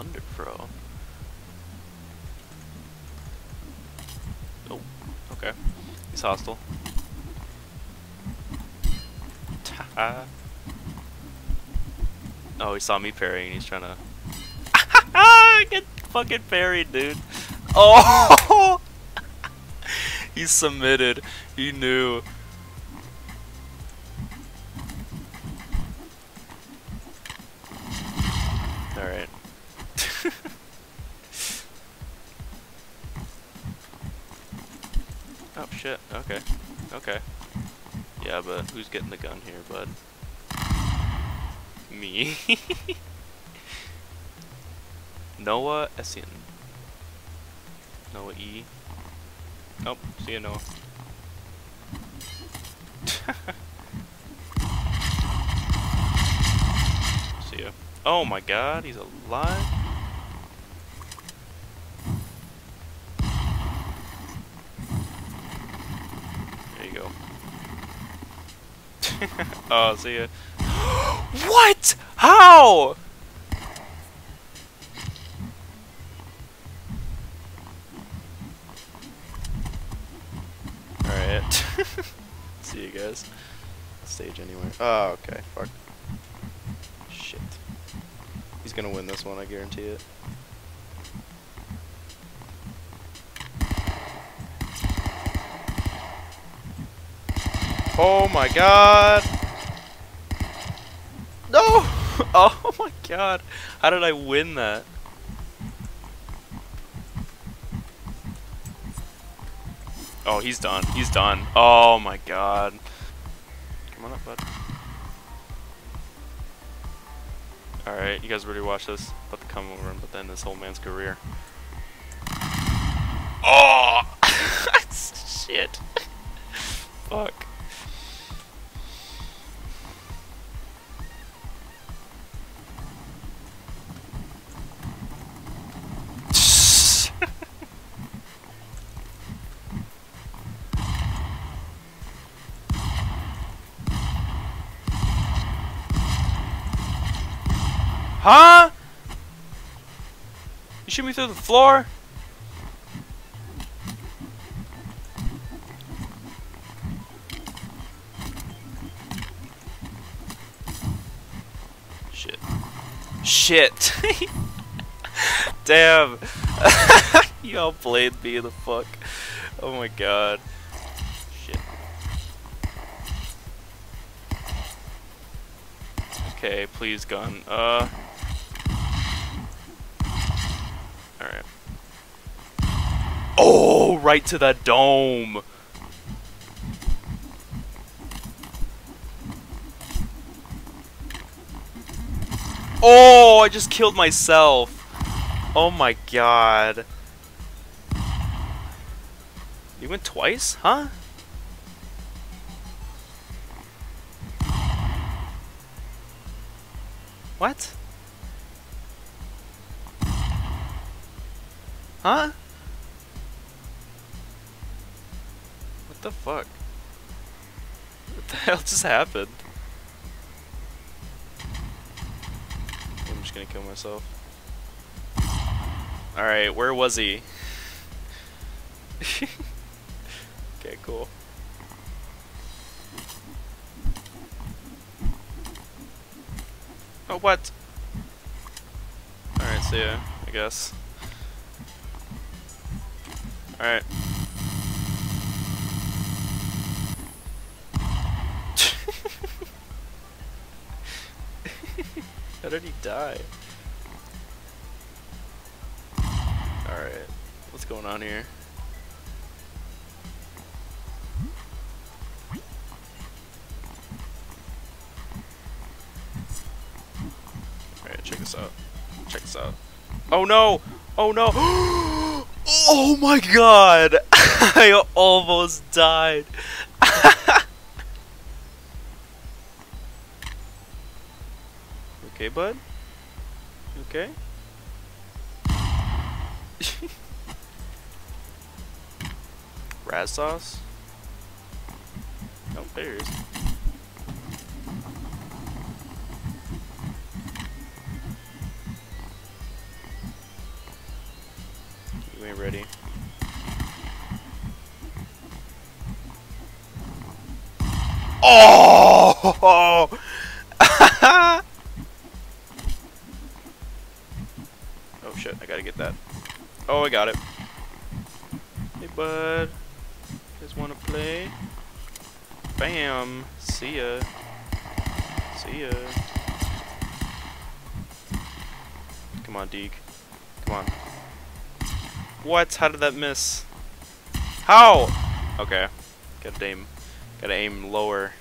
Thunder Throw. Oh, okay. He's hostile. Ta oh, he saw me parrying. He's trying to get fucking parried, dude. Oh! he submitted. He knew. Alright. oh shit, okay. Okay. Yeah, but who's getting the gun here, bud? Me. Noah Essien. Noah E. Nope, see you, Noah. see ya. Oh my god, he's alive? There you go. oh, see ya. what? How? Alright. See you guys. Stage anyway. Oh, okay. Fuck. Shit. He's gonna win this one, I guarantee it. Oh my god! No! Oh my god! How did I win that? Oh, he's done. He's done. Oh my god. Come on up, bud. Alright, you guys ready to watch this? About to come over and put that in this whole man's career. Oh! That's shit. Fuck. Huh? You shoot me through the floor? Shit. Shit! Damn! Y'all played me the fuck. Oh my god. Shit. Okay, please gun. Uh Alright. Oh, right to the dome. Oh, I just killed myself. Oh my god. You went twice? Huh? What? Huh? What the fuck? What the hell just happened? I'm just gonna kill myself. Alright, where was he? okay, cool. Oh, what? Alright, see ya, I guess. Alright. How did he die? Alright. What's going on here? Alright, check this out. Check this out. Oh no! Oh no! Oh my god! I almost died. okay, bud? Okay? Raz sauce? No, already. Oh! oh shit, I gotta get that. Oh, I got it. Hey bud, just wanna play? Bam! See ya. See ya. Come on, Deke. Come on. What? How did that miss? How? Okay. Gotta aim. Gotta aim lower.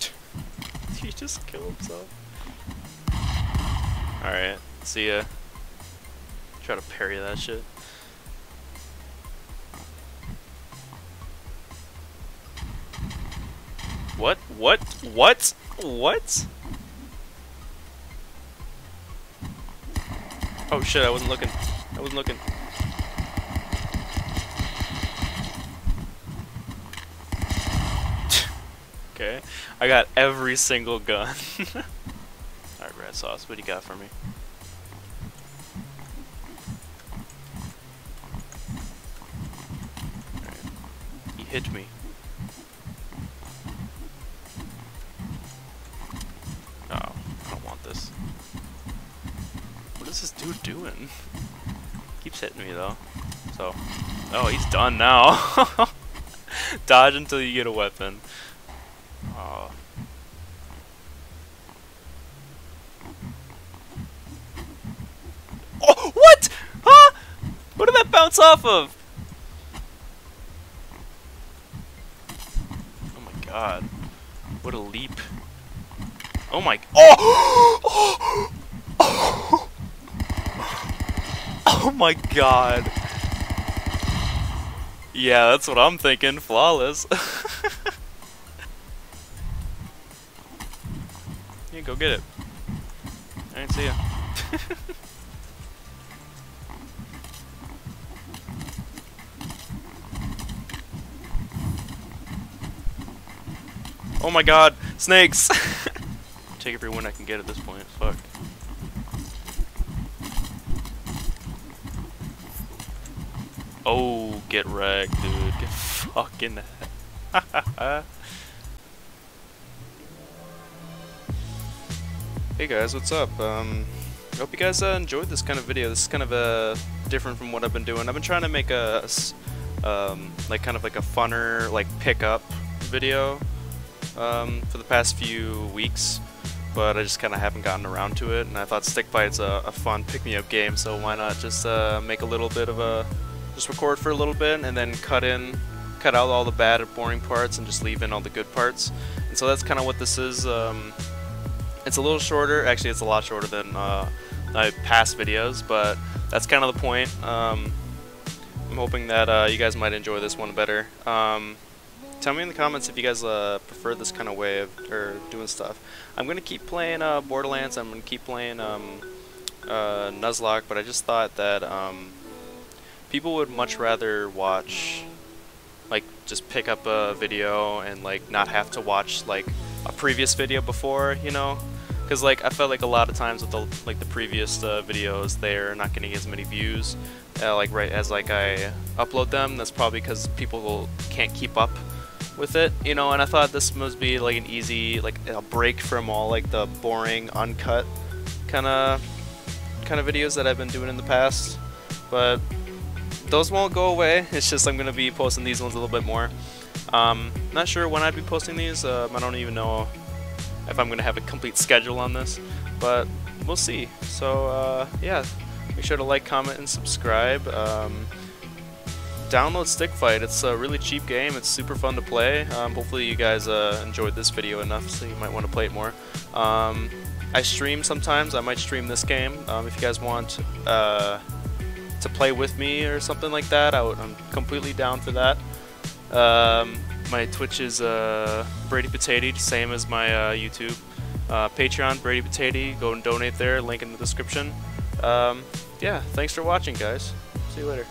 he just kill himself? Alright. See ya. Try to parry that shit. What? What? What? What? Oh shit, I wasn't looking. I wasn't looking. okay. I got every single gun. Alright, red sauce, what do you got for me? He hit me. This doing? Keeps hitting me though. So, oh, he's done now. Dodge until you get a weapon. Oh. Oh, what? Huh? What did that bounce off of? Oh my god. What a leap. Oh my. Oh! oh! Oh my god. Yeah, that's what I'm thinking. Flawless. yeah, go get it. I didn't see ya. oh my god, snakes! Take every one I can get at this point. Fuck. Oh, get wrecked, dude. Get fucking Hey guys, what's up? Um, I hope you guys uh, enjoyed this kind of video. This is kind of uh, different from what I've been doing. I've been trying to make a, um, like kind of like a funner, like pickup video um, for the past few weeks, but I just kind of haven't gotten around to it. And I thought Stick Fight's a, a fun pick-me-up game, so why not just uh, make a little bit of a just record for a little bit and then cut in, cut out all the bad boring parts and just leave in all the good parts. And so that's kind of what this is. Um, it's a little shorter, actually it's a lot shorter than uh, my past videos, but that's kind of the point. Um, I'm hoping that uh, you guys might enjoy this one better. Um, tell me in the comments if you guys uh, prefer this kind of way of or doing stuff. I'm gonna keep playing uh, Borderlands. I'm gonna keep playing um, uh, Nuzlocke, but I just thought that um, people would much rather watch like just pick up a video and like not have to watch like a previous video before you know? Because like I felt like a lot of times with the like the previous uh, videos they're not getting as many views uh, like right as like I upload them. That's probably because people can't keep up with it you know? And I thought this must be like an easy like a break from all like the boring uncut kind of kind of videos that I've been doing in the past. But those won't go away. It's just I'm going to be posting these ones a little bit more. Um, not sure when I'd be posting these. Um, I don't even know if I'm going to have a complete schedule on this, but we'll see. So uh, yeah, make sure to like, comment, and subscribe. Um, download Stick Fight. It's a really cheap game. It's super fun to play. Um, hopefully you guys uh, enjoyed this video enough, so you might want to play it more. Um, I stream sometimes. I might stream this game. Um, if you guys want. Uh, to play with me or something like that, I am completely down for that. Um, my Twitch is uh, Brady Patatey, same as my uh, YouTube. Uh, Patreon, Brady Patatey, go and donate there, link in the description. Um, yeah, thanks for watching, guys. See you later.